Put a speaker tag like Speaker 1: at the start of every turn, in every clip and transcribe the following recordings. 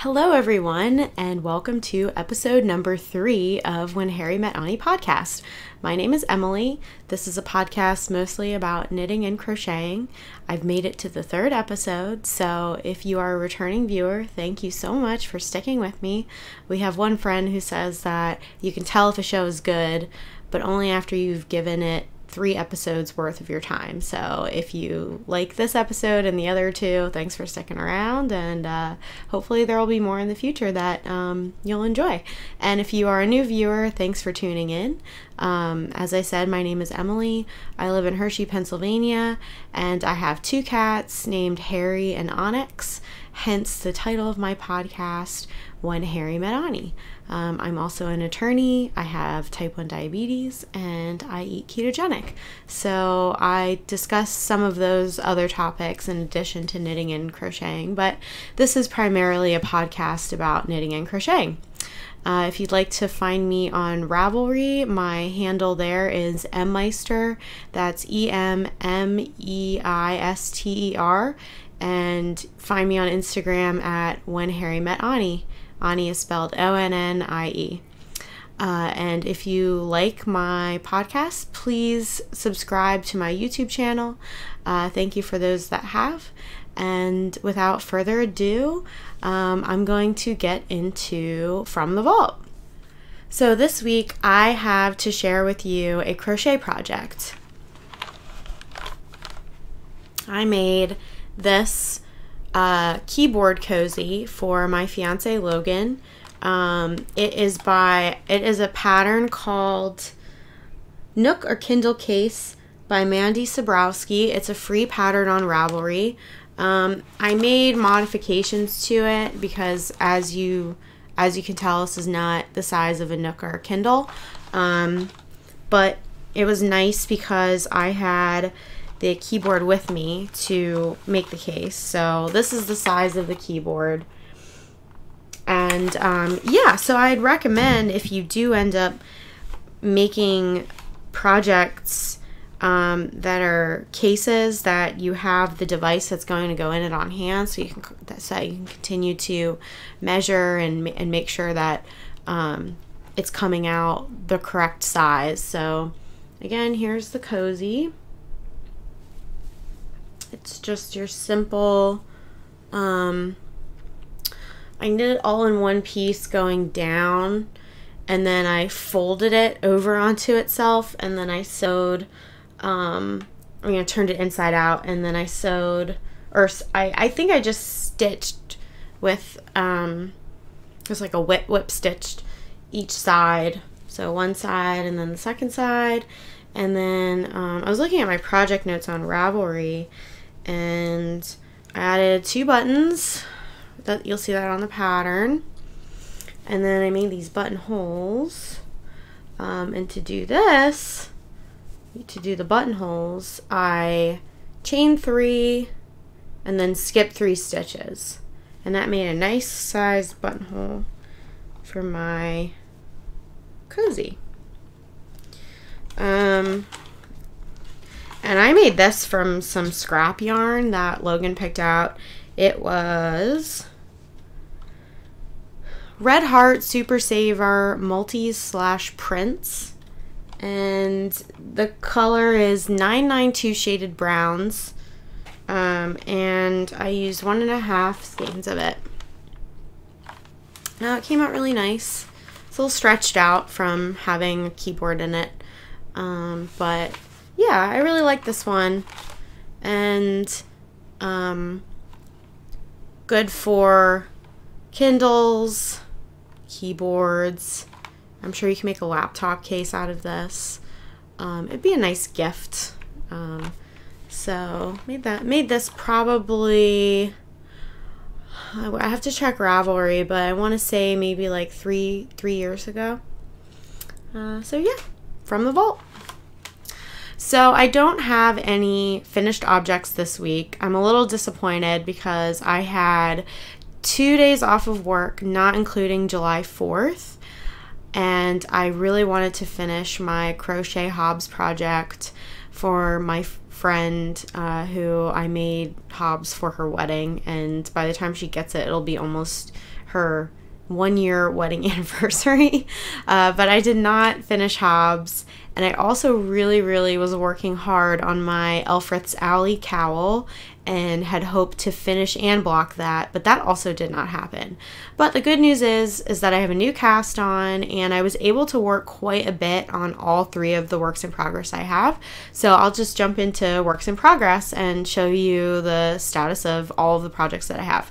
Speaker 1: Hello, everyone, and welcome to episode number three of When Harry Met Onnie podcast. My name is Emily. This is a podcast mostly about knitting and crocheting. I've made it to the third episode, so if you are a returning viewer, thank you so much for sticking with me. We have one friend who says that you can tell if a show is good, but only after you've given it three episodes worth of your time. So if you like this episode and the other two, thanks for sticking around, and uh, hopefully there will be more in the future that um, you'll enjoy. And if you are a new viewer, thanks for tuning in. Um, as I said, my name is Emily. I live in Hershey, Pennsylvania, and I have two cats named Harry and Onyx, hence the title of my podcast, When Harry Met Onnie. Um, I'm also an attorney. I have type 1 diabetes and I eat ketogenic. So I discuss some of those other topics in addition to knitting and crocheting, but this is primarily a podcast about knitting and crocheting. Uh, if you'd like to find me on Ravelry, my handle there is Emmeister. That's E M M E I S T E R. And find me on Instagram at When Harry Met Onnie. Onnie is spelled O N N I E. Uh, and if you like my podcast, please subscribe to my YouTube channel. Uh, thank you for those that have. And without further ado, um, I'm going to get into From the Vault. So, this week I have to share with you a crochet project. I made this uh, keyboard cozy for my fiance Logan. Um, it is by it is a pattern called Nook or Kindle Case by Mandy Sybrowsky. It's a free pattern on Ravelry. Um, I made modifications to it because as you as you can tell, this is not the size of a Nook or a Kindle. Um, but it was nice because I had the keyboard with me to make the case. So this is the size of the keyboard. And um, yeah, so I'd recommend if you do end up making projects um, that are cases that you have the device that's going to go in it on hand so you can so you can continue to measure and, and make sure that um, it's coming out the correct size. So again, here's the cozy. It's just your simple, um, I knit it all in one piece going down and then I folded it over onto itself and then I sewed, um, I mean, I turned it inside out and then I sewed, or I, I think I just stitched with, um, was like a whip, whip stitched each side. So one side and then the second side. And then um, I was looking at my project notes on Ravelry and I added two buttons that you'll see that on the pattern. And then I made these buttonholes. Um, and to do this to do the buttonholes I chain three and then skip three stitches. And that made a nice sized buttonhole for my cozy. Um, and I made this from some scrap yarn that Logan picked out. It was Red Heart Super Saver Multis slash prints. And the color is 992 Shaded Browns. Um, and I used one and a half skeins of it. Now it came out really nice. It's a little stretched out from having a keyboard in it. Um, but yeah, I really like this one. And um, good for Kindles, keyboards. I'm sure you can make a laptop case out of this. Um, it'd be a nice gift. Um, so made that made this probably I have to check Ravelry, but I want to say maybe like three three years ago. Uh, so yeah, from the vault. So I don't have any finished objects this week. I'm a little disappointed because I had two days off of work, not including July 4th. And I really wanted to finish my crochet Hobbs project for my friend uh, who I made Hobbs for her wedding, and by the time she gets it, it'll be almost her one year wedding anniversary. Uh, but I did not finish hobs, and I also really, really was working hard on my Elfreth's Alley cowl and had hoped to finish and block that, but that also did not happen. But the good news is is that I have a new cast on and I was able to work quite a bit on all three of the works in progress I have. So I'll just jump into works in progress and show you the status of all of the projects that I have.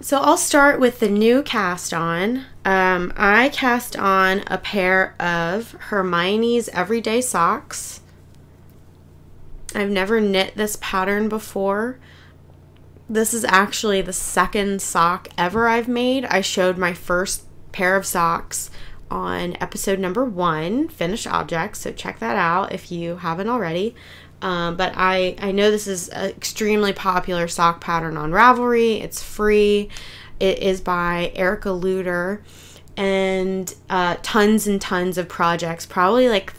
Speaker 1: So I'll start with the new cast on. Um, I cast on a pair of Hermione's Everyday Socks. I've never knit this pattern before, this is actually the second sock ever I've made. I showed my first pair of socks on episode number one, Finished Objects, so check that out if you haven't already. Um, but I, I know this is an extremely popular sock pattern on Ravelry. It's free. It is by Erica Lueder and uh, tons and tons of projects, probably like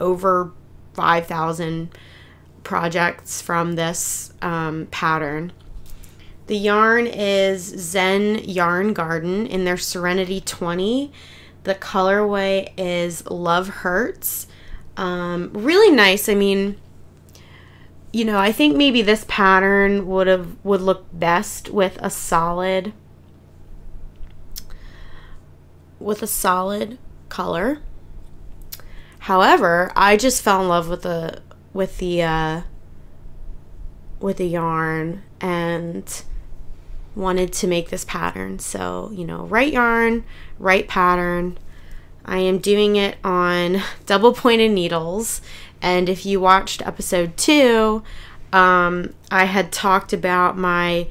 Speaker 1: over 5,000 projects from this um, pattern. The yarn is Zen Yarn Garden in their Serenity 20. The colorway is Love Hurts. Um, really nice. I mean, you know, I think maybe this pattern would have would look best with a solid with a solid color. However, I just fell in love with the with the uh, with the yarn and wanted to make this pattern. So, you know, right yarn, right pattern. I am doing it on double pointed needles. And if you watched episode two, um, I had talked about my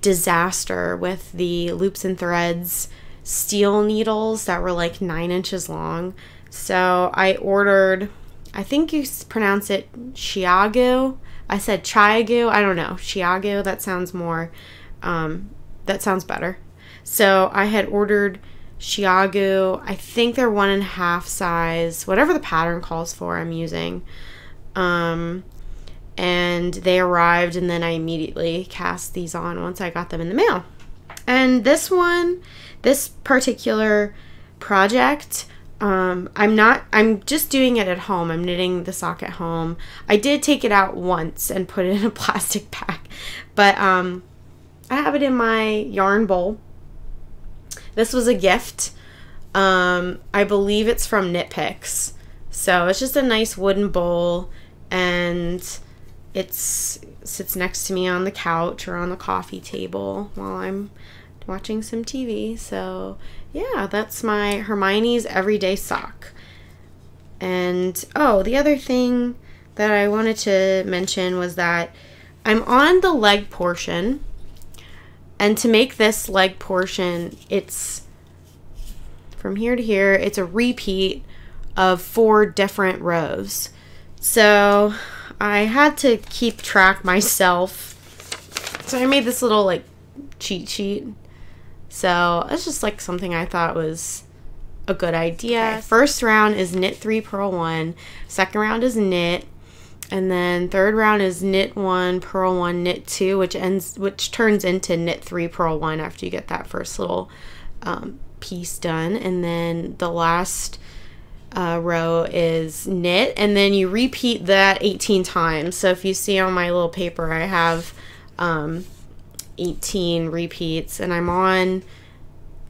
Speaker 1: disaster with the loops and threads steel needles that were like nine inches long. So I ordered, I think you pronounce it ChiaoGoo. I said ChiaoGoo. I don't know. ChiaoGoo. That sounds more um, that sounds better. So I had ordered ChiaoGoo. I think they're one and a half size, whatever the pattern calls for, I'm using. Um, and they arrived, and then I immediately cast these on once I got them in the mail. And this one, this particular project, um, I'm not, I'm just doing it at home. I'm knitting the sock at home. I did take it out once and put it in a plastic bag, but um, I have it in my yarn bowl. This was a gift. Um, I believe it's from Knit Picks. So it's just a nice wooden bowl and it's sits next to me on the couch or on the coffee table while I'm watching some TV. So yeah, that's my Hermione's Everyday Sock. And oh, the other thing that I wanted to mention was that I'm on the leg portion and to make this leg portion, it's from here to here, it's a repeat of four different rows. So I had to keep track myself. So I made this little like cheat sheet. So it's just like something I thought was a good idea. Okay. First round is knit three, purl one. Second round is knit and then third round is knit one purl one knit two which ends which turns into knit three purl one after you get that first little um, piece done. And then the last uh, row is knit. And then you repeat that 18 times. So if you see on my little paper I have um, 18 repeats and I'm on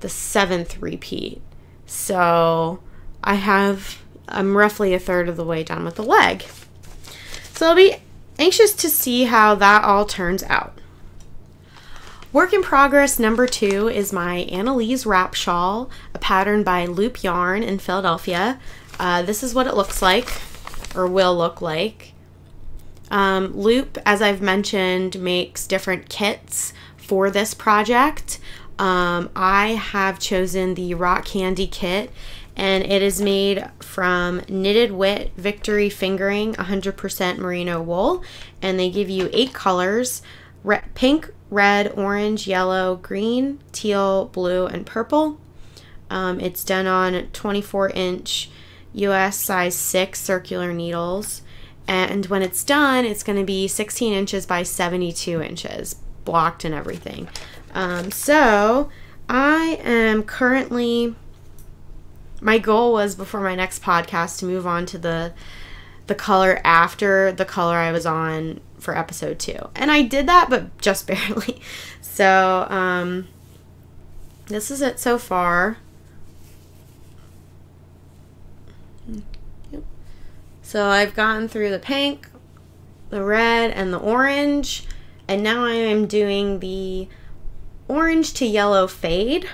Speaker 1: the seventh repeat. So I have I'm roughly a third of the way done with the leg so I'll be anxious to see how that all turns out. Work in progress number two is my Annalise wrap shawl, a pattern by Loop Yarn in Philadelphia. Uh, this is what it looks like, or will look like. Um, Loop, as I've mentioned, makes different kits for this project. Um, I have chosen the Rock Candy kit and it is made from Knitted Wit Victory Fingering 100% merino wool and they give you eight colors red, pink, red, orange, yellow, green, teal, blue, and purple. Um, it's done on 24 inch US size 6 circular needles And when it's done, it's going to be 16 inches by 72 inches, blocked and everything. Um, so I am currently, my goal was before my next podcast to move on to the the color after the color I was on for episode two. And I did that, but just barely. So, um, this is it so far. So I've gotten through the pink, the red, and the orange. And now I am doing the orange to yellow fade.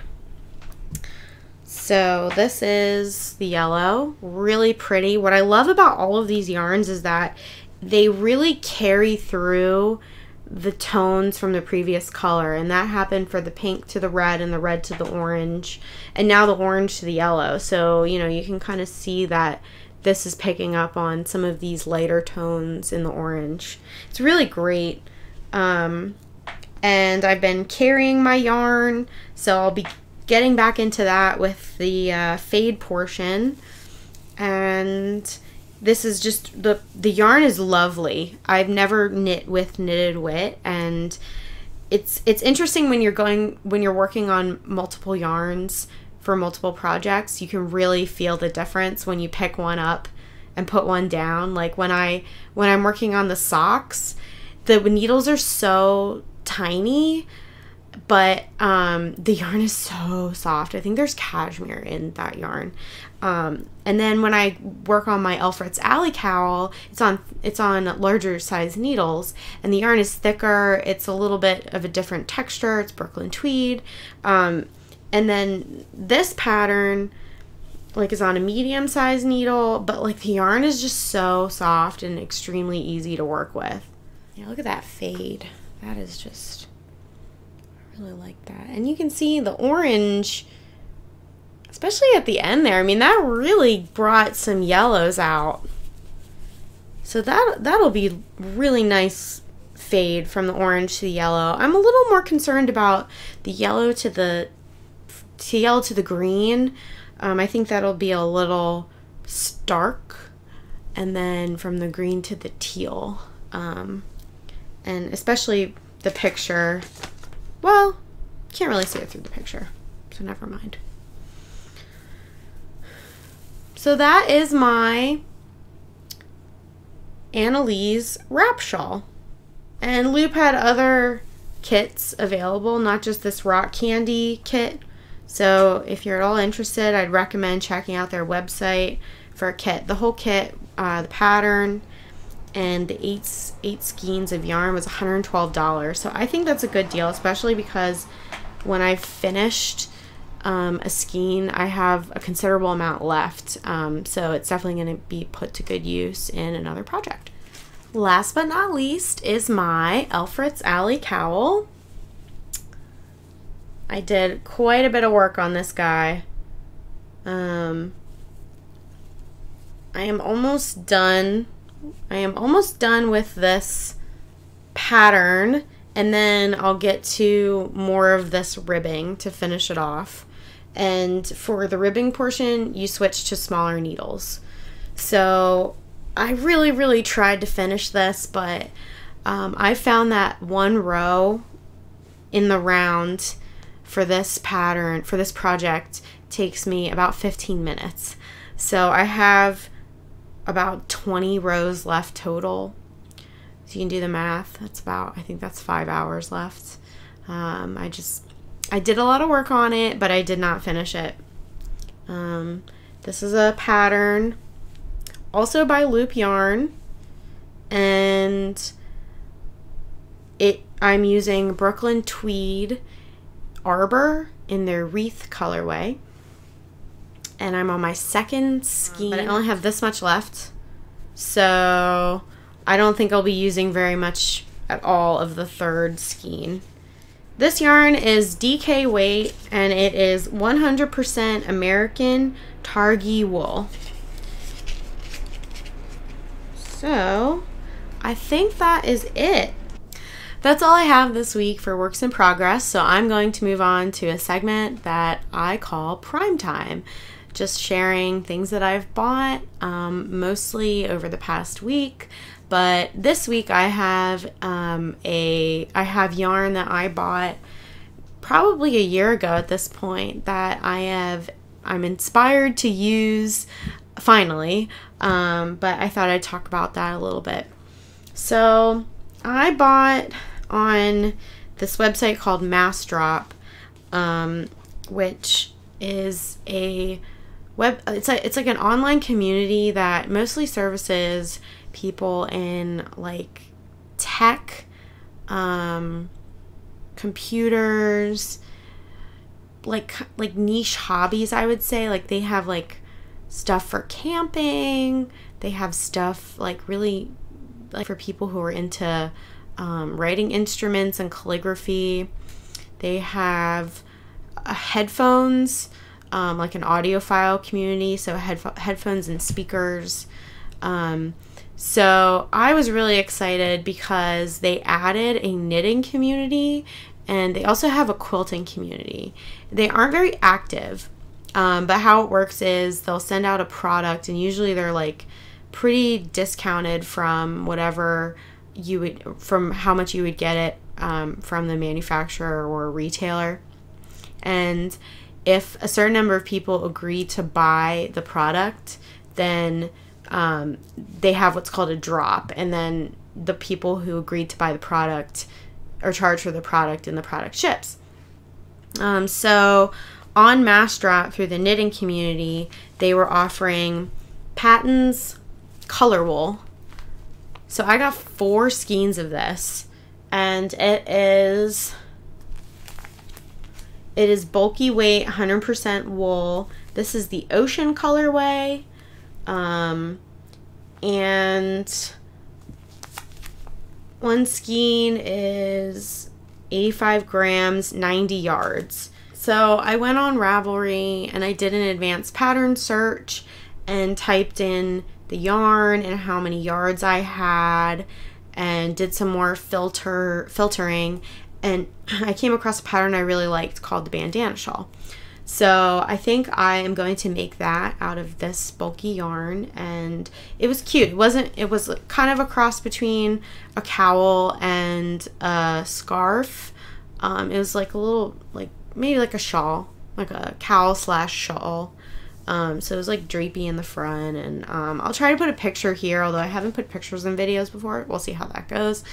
Speaker 1: So this is the yellow, really pretty. What I love about all of these yarns is that they really carry through the tones from the previous color and that happened for the pink to the red and the red to the orange and now the orange to the yellow so you know you can kind of see that this is picking up on some of these lighter tones in the orange it's really great um, and I've been carrying my yarn so I'll be getting back into that with the uh, fade portion. And this is just the the yarn is lovely. I've never knit with knitted wit. And it's it's interesting when you're going when you're working on multiple yarns for multiple projects you can really feel the difference when you pick one up and put one down. Like when i when i'm working on the socks the needles are so tiny but um, the yarn is so soft. I think there's cashmere in that yarn. Um, and then when I work on my Elfreth's Alley cowl, it's on it's on larger size needles, and the yarn is thicker. It's a little bit of a different texture. It's Brooklyn tweed. Um, and then this pattern like is on a medium size needle, but like the yarn is just so soft and extremely easy to work with. Yeah, look at that fade. That is just really like that. And you can see the orange, especially at the end there. I mean, that really brought some yellows out. So that that'll be really nice fade from the orange to the yellow. I'm a little more concerned about the yellow to the to yellow to the green. Um, I think that'll be a little stark, and then from the green to the teal, um, and especially the picture well, can't really see it through the picture, so never mind. So that is my Annalise wrap shawl. And Loop had other kits available, not just this rock candy kit. So if you're at all interested, I'd recommend checking out their website for a kit. The whole kit, uh, the pattern, and the eight eight skeins of yarn was $112. So I think that's a good deal, especially because when I've finished um, a skein, I have a considerable amount left. Um, so it's definitely going to be put to good use in another project. Last but not least is my Elfreth's Alley cowl. I did quite a bit of work on this guy. Um, I am almost done I am almost done with this pattern and then I'll get to more of this ribbing to finish it off. And for the ribbing portion, you switch to smaller needles. So I really, really tried to finish this, but um, I found that one row in the round for this pattern, for this project, takes me about 15 minutes. So I have about 20 rows left total. So you can do the math. That's about, I think that's five hours left. Um, I just, I did a lot of work on it, but I did not finish it. Um, this is a pattern also by Loop Yarn. And it, I'm using Brooklyn Tweed Arbor in their wreath colorway and I'm on my second ski. But I only have this much left. So I don't think I'll be using very much at all of the third skein. This yarn is DK weight and it is 100% American Targhee wool. So I think that is it. That's all I have this week for Works in Progress, so I'm going to move on to a segment that I call Prime Time just sharing things that I've bought, um, mostly over the past week. But this week I have um, a I have yarn that I bought probably a year ago at this point that I have I'm inspired to use finally. Um, but I thought I'd talk about that a little bit. So I bought on this website called Massdrop, um, which is a web. It's like it's like an online community that mostly services people in like tech, um, computers, like like niche hobbies. I would say like they have like stuff for camping. They have stuff like really like for people who are into um, writing instruments and calligraphy. They have uh, headphones, um, like an audiophile community, so headf- headphones and speakers. Um, so I was really excited because they added a knitting community and they also have a quilting community. They aren't very active, um, but how it works is they'll send out a product, and usually they're like pretty discounted from whatever you would, from how much you would get it um, from the manufacturer or retailer. And if a certain number of people agree to buy the product, then um, they have what's called a drop, and then the people who agreed to buy the product are charged for the product, and the product ships. Um, so on Massdrop through the knitting community, they were offering Patons Colorwul. So I got four skeins of this, and it is it is bulky weight, 100% wool. This is the ocean colorway. Um, and one skein is 85 grams, 90 yards. So I went on Ravelry and I did an advanced pattern search and typed in the yarn and how many yards I had and did some more filter filtering and I came across a pattern I really liked called the bandana shawl. So I think I am going to make that out of this bulky yarn and it was cute. It wasn't, it was kind of a cross between a cowl and a scarf. Um, it was like a little, like maybe like a shawl, like a cowl slash shawl. Um, so it was like drapey in the front and um, I'll try to put a picture here, although I haven't put pictures in videos before. We'll see how that goes.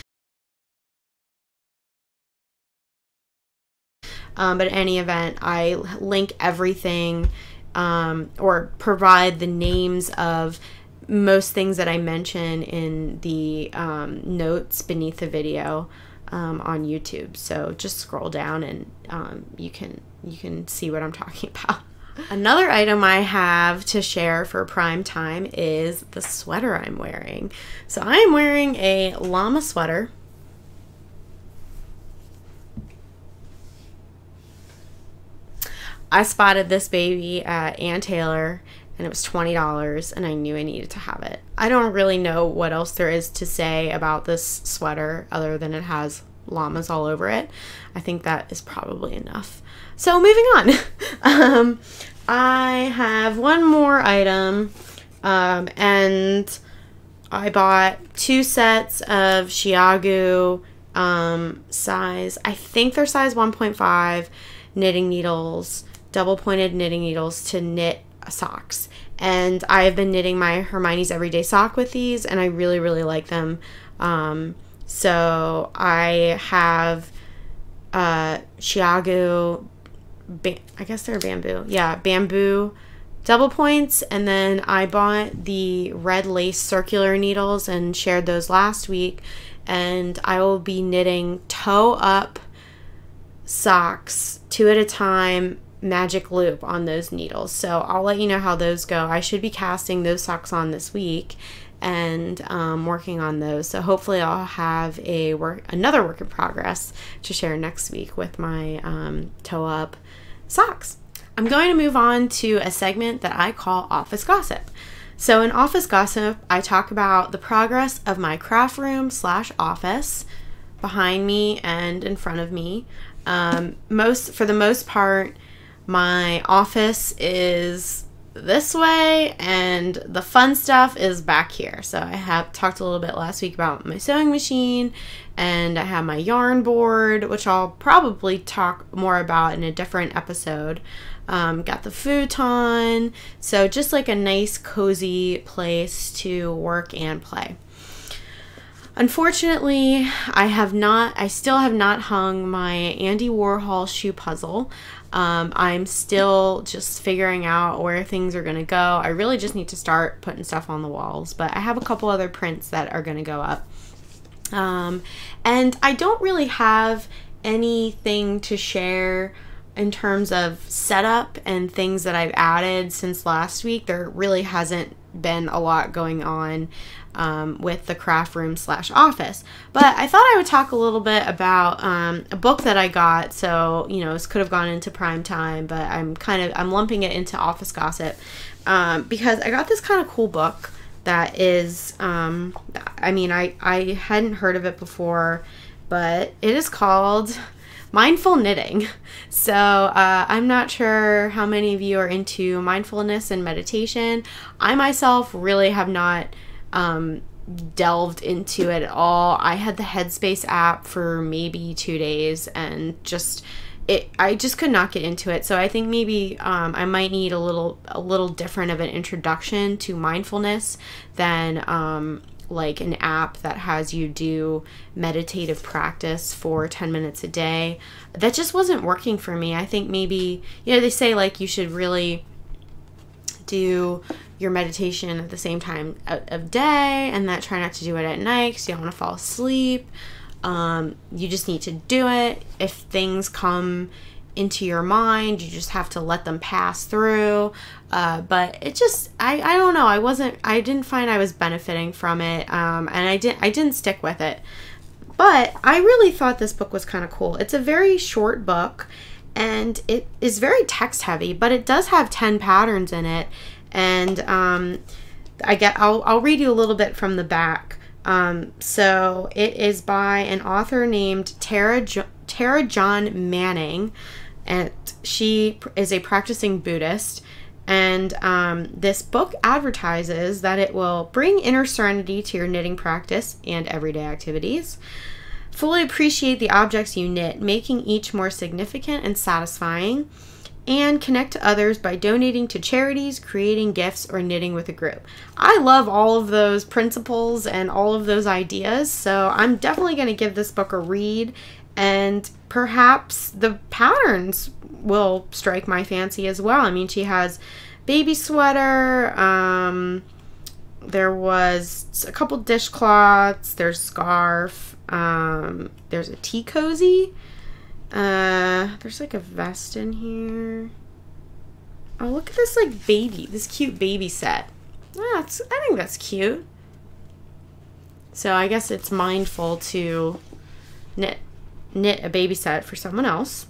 Speaker 1: Um, but in any event, I link everything um, or provide the names of most things that I mention in the um, notes beneath the video um, on YouTube. So just scroll down and um, you can you can see what I'm talking about. Another item I have to share for prime time is the sweater I'm wearing. So I am wearing a llama sweater I spotted this baby at Ann Taylor and it was $20 and I knew I needed to have it. I don't really know what else there is to say about this sweater other than it has llamas all over it. I think that is probably enough. So moving on. um, I have one more item um, and I bought two sets of Shiagu um, size, I think they're size 1.5 knitting needles double pointed knitting needles to knit socks. And I have been knitting my Hermione's Everyday Sock with these, and I really, really like them. Um, so I have uh, ChiaoGoo, ba- I guess they're bamboo. Yeah, bamboo double points. And then I bought the red lace circular needles and shared those last week. And I will be knitting toe up socks two at a time magic loop on those needles. So I'll let you know how those go. I should be casting those socks on this week and um, working on those. So hopefully I'll have a work another work in progress to share next week with my um, toe up socks. I'm going to move on to a segment that I call office gossip. So in office gossip, I talk about the progress of my craft room slash office behind me and in front of me. Um, most for the most part, my office is this way and the fun stuff is back here. So I have talked a little bit last week about my sewing machine and I have my yarn board, which I'll probably talk more about in a different episode. Um, got the futon, so just like a nice cozy place to work and play. Unfortunately, I have not, I still have not hung my Andy Warhol shoe puzzle. Um, I'm still just figuring out where things are going to go. I really just need to start putting stuff on the walls, but I have a couple other prints that are going to go up. Um, and I don't really have anything to share in terms of setup and things that I've added since last week. There really hasn't been a lot going on um, with the craft room slash office. But I thought I would talk a little bit about um, a book that I got. So you know, this could have gone into prime time, but I'm kind of I'm lumping it into office gossip um, because I got this kind of cool book that is. Um, I mean, I I hadn't heard of it before, but it is called mindful knitting. So uh, I'm not sure how many of you are into mindfulness and meditation. I myself really have not um, delved into it at all. I had the Headspace app for maybe two days and just it I just could not get into it. So I think maybe um, I might need a little a little different of an introduction to mindfulness than um, like an app that has you do meditative practice for 10 minutes a day. That just wasn't working for me. I think maybe you know they say like you should really do your meditation at the same time of day and that try not to do it at night because you don't want to fall asleep. Um, you just need to do it. If things come into your mind, you just have to let them pass through. Uh, but it just, I, I don't know. I wasn't, I didn't find I was benefiting from it. Um, and I didn't, I didn't stick with it. But I really thought this book was kind of cool. It's a very short book and it is very text heavy, but it does have 10 patterns in it and um, I get I'll, I'll read you a little bit from the back. Um, so it is by an author named Tara jo- Tara Jon Manning, and she is a practicing Buddhist. And um, this book advertises that it will bring inner serenity to your knitting practice and everyday activities. Fully appreciate the objects you knit, making each more significant and satisfying and connect to others by donating to charities, creating gifts, or knitting with a group. I love all of those principles and all of those ideas, so I'm definitely going to give this book a read, and perhaps the patterns will strike my fancy as well. I mean, she has baby sweater, um, there was a couple dishcloths, there's scarf, um, there's a tea cozy uh, there's like a vest in here. Oh, look at this like baby, this cute baby set. Ah, I think that's cute. So I guess it's mindful to knit knit a baby set for someone else.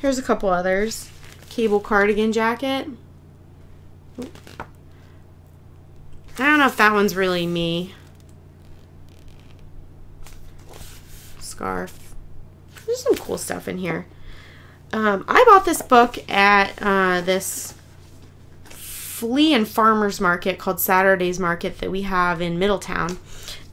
Speaker 1: Here's a couple others. Cable cardigan jacket. I don't know if that one's really me. Scarf. There's some cool stuff in here. Um, I bought this book at uh, this flea and farmers market called Saturday's Market that we have in Middletown.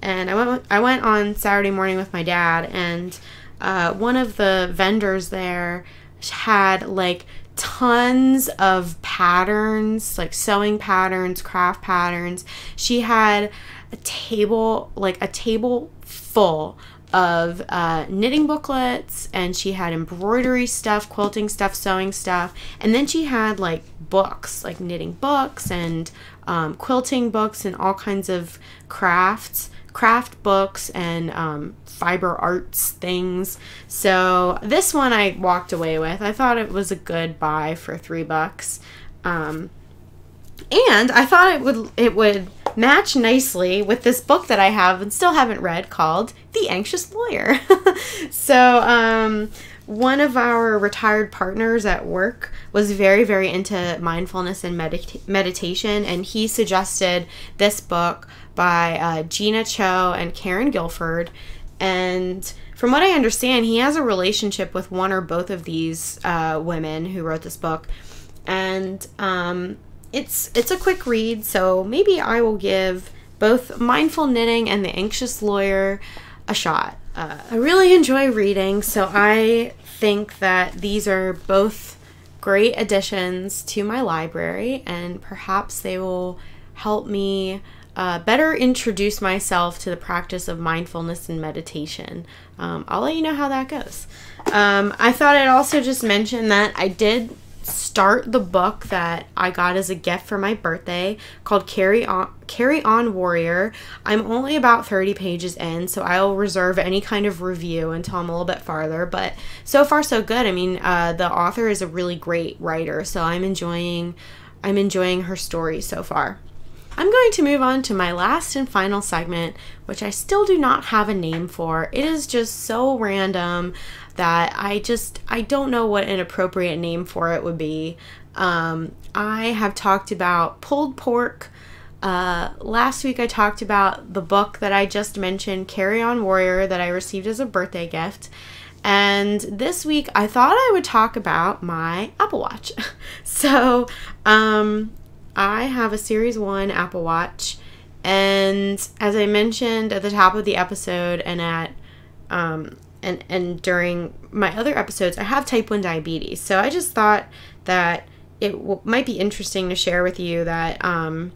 Speaker 1: And I went I went on Saturday morning with my dad, and uh, one of the vendors there had like tons of patterns, like sewing patterns, craft patterns. She had a table, like a table full of uh, knitting booklets and she had embroidery stuff, quilting stuff, sewing stuff, and then she had like books, like knitting books and um, quilting books and all kinds of crafts, craft books and um, fiber arts things. So this one I walked away with. I thought it was a good buy for three bucks. Um, and I thought it would it would match nicely with this book that I have and still haven't read called The Anxious Lawyer. so, um, one of our retired partners at work was very, very into mindfulness and medita- meditation, and he suggested this book by uh, Jeena Cho and Karen Gifford. And from what I understand, he has a relationship with one or both of these uh, women who wrote this book and um, it's it's a quick read. So maybe I will give both Mindful Knitting and The Anxious Lawyer a shot. Uh, I really enjoy reading, so I think that these are both great additions to my library, and perhaps they will help me uh, better introduce myself to the practice of mindfulness and meditation. Um, I'll let you know how that goes. Um, I thought I'd also just mention that I did start the book that I got as a gift for my birthday called Carry On Carry On Warrior. I'm only about 30 pages in, so I'll reserve any kind of review until I'm a little bit farther, but so far so good. I mean, uh, the author is a really great writer, so I'm enjoying I'm enjoying her story so far. I'm going to move on to my last and final segment, which I still do not have a name for. It is just so random that I just I don't know what an appropriate name for it would be. Um, I have talked about pulled pork. Uh, last week I talked about the book that I just mentioned, Carry On Warrior, that I received as a birthday gift. And this week I thought I would talk about my Apple Watch. so um, I have a Series 1 Apple Watch. And as I mentioned at the top of the episode and at um, and and during my other episodes, I have type 1 diabetes. So I just thought that it might be interesting to share with you that um,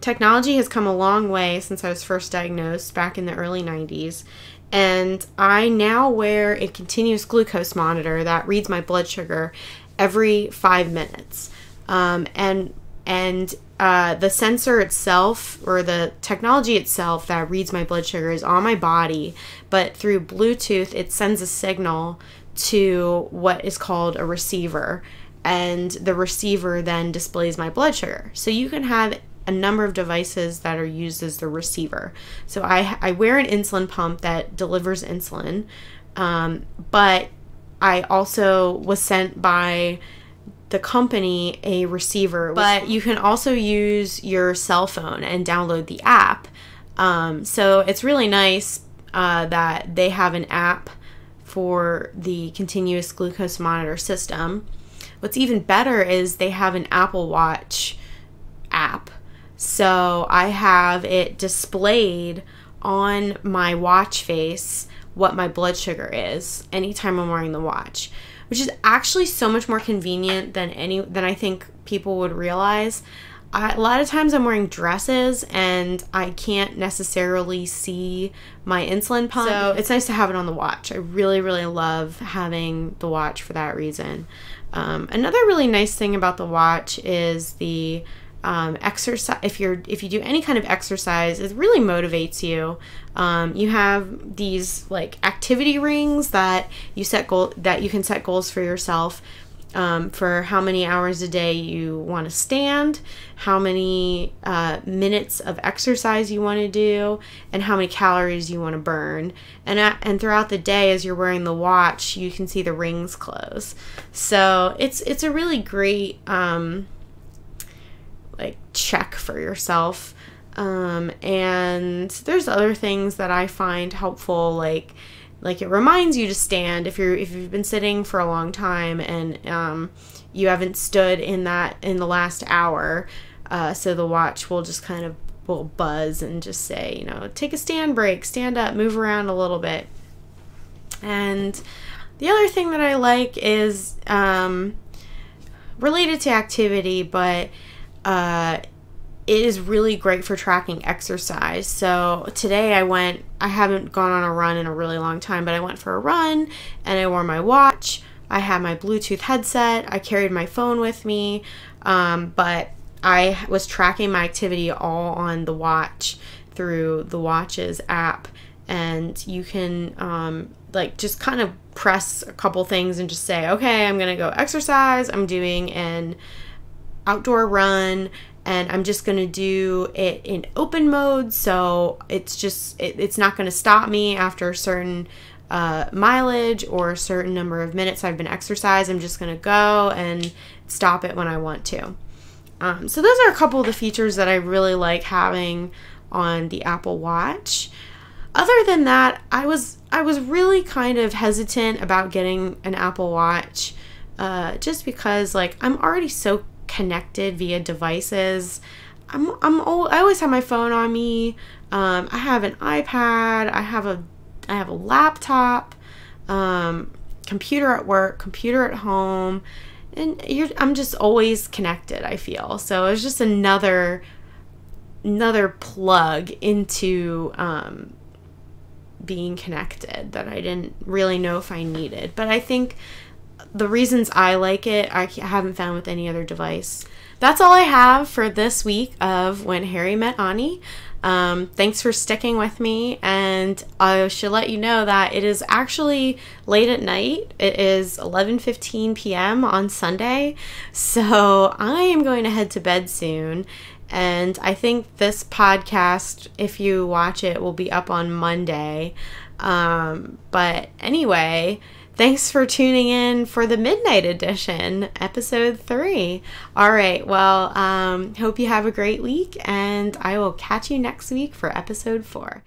Speaker 1: technology has come a long way since I was first diagnosed back in the early 90s. And I now wear a continuous glucose monitor that reads my blood sugar every five minutes. Um, and and uh, the sensor itself or the technology itself that reads my blood sugar is on my body, but through Bluetooth, it sends a signal to what is called a receiver, and the receiver then displays my blood sugar. So you can have a number of devices that are used as the receiver. So I, I wear an insulin pump that delivers insulin, um, but I also was sent by the company a receiver, but you can also use your cell phone and download the app. Um, so it's really nice uh, that they have an app for the continuous glucose monitor system. What's even better is they have an Apple Watch app. So I have it displayed on my watch face what my blood sugar is anytime I'm wearing the watch which is actually so much more convenient than any than I think people would realize. I, a lot of times I'm wearing dresses and I can't necessarily see my insulin pump. So it's nice to have it on the watch. I really, really love having the watch for that reason. Um, another really nice thing about the watch is the um, exercise if you're if you do any kind of exercise it really motivates you um, you have these like activity rings that you set goal that you can set goals for yourself um, for how many hours a day you want to stand, how many uh, minutes of exercise you want to do, and how many calories you want to burn. And and throughout the day, as you're wearing the watch, you can see the rings close. So it's it's a really great um, like check for yourself. Um, and there's other things that I find helpful, like like it reminds you to stand if you're if you've been sitting for a long time and um, you haven't stood in that in the last hour. Uh, so the watch will just kind of will buzz and just say, you know, take a stand break, stand up, move around a little bit. And the other thing that I like is um, related to activity, but uh, it is really great for tracking exercise. So today I went, I haven't gone on a run in a really long time, but I went for a run and I wore my watch. I had my Bluetooth headset. I carried my phone with me, um, but I was tracking my activity all on the watch through the watches app. And you can um, like just kind of press a couple things and just say, okay, I'm gonna go exercise. I'm doing an outdoor run and I'm just going to do it in open mode so it's just it, it's not going to stop me after a certain uh, mileage or a certain number of minutes I've been exercised. I'm just going to go and stop it when I want to. Um, so those are a couple of the features that I really like having on the Apple Watch. Other than that, I was I was really kind of hesitant about getting an Apple Watch uh, just because like I'm already so connected via devices. I'm I'm all, I always have my phone on me. Um, I have an iPad. I have a I have a laptop, um, computer at work, computer at home, and I'm just always connected. I feel so. It's just another another plug into um, being connected that I didn't really know if I needed. But I think the reasons I like it, I haven't found with any other device. That's all I have for this week of When Harry Met Onnie. Um, thanks for sticking with me, and I should let you know that it is actually late at night. It is 11:15 p.m. on Sunday, so I am going to head to bed soon. And I think this podcast, if you watch it, will be up on Monday. Um, but anyway, Thanks for tuning in for the Midnight Edition, episode three. All right, well, um, hope you have a great week, and I will catch you next week for episode four.